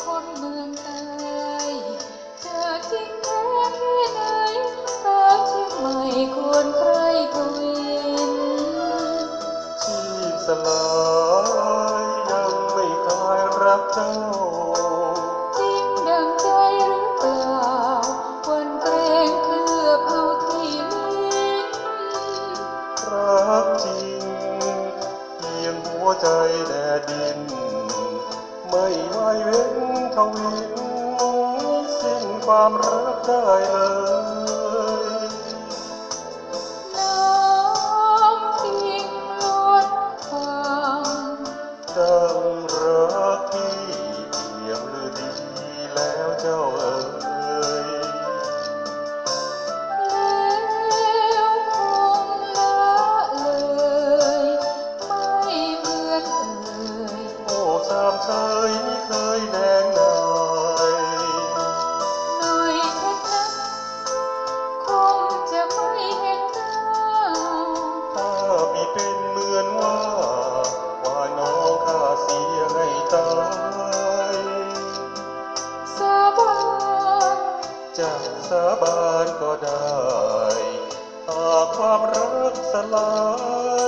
คนเมืองเอเจอจริงแค่ไหนรักที่ไม่ควรใครกวนชีพสลายยังไม่ตายรักเจ้าริงดังใจหรือเปล่าวันเกรงเคลือเอาที่ลิ้นรักจริงเพียงหัวใจแด่ดิน ไม่ไหวเว้นทวีนสิ้นความรักได้เลย จะสาบานก็ได้หากความรักสลาย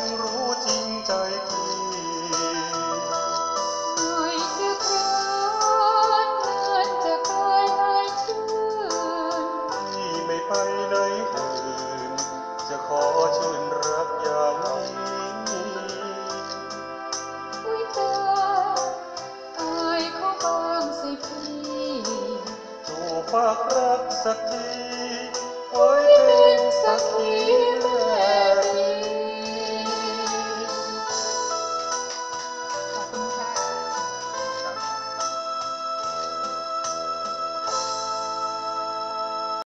งรู้จริงใจพี่หน่อยจะครานเนินจะคลายหายชื่นพี่ไม่ไปไหนอื่น จะขอชื่นรักอย่างนี้อุ้ยตายตายเขาบางสิพี่จูบฝากรักสักทีไว้เป็นสักขีแม่ดี